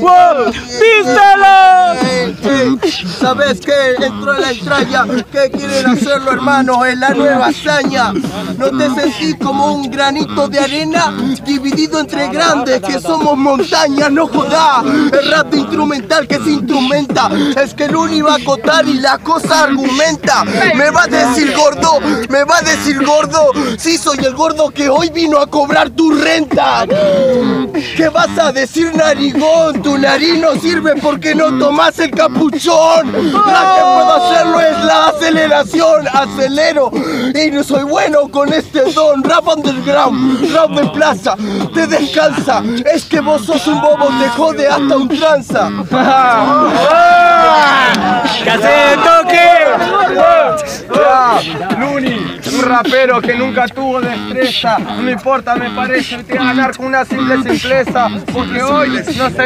¡Wow! ¡Vístelo! ¿Sabes qué? Entró en la entraña. ¿Qué quieren hacerlo, hermano? Es la nueva hazaña. ¿No te sentís como un granito de arena dividido entre grandes que somos montañas? No jodas. El rap instrumental que se instrumenta es que el uni va a acotar y la cosa argumenta. Me va a decir gordo, me va a decir gordo. Sí, soy el gordo que hoy vino a cobrar tu renta. ¿Qué vas a decir, narigón? Tu nariz no sirve porque no tomas el capuchón. La que puedo hacerlo es la aceleración. Acelero y no soy bueno con este don. Rap underground, rap de plaza, te descansa. Es que vos sos un bobo, te jode hasta un tranza. un rapero que nunca tuvo destreza. No me importa, me parece te ganar con una simple simpleza. Porque hoy no se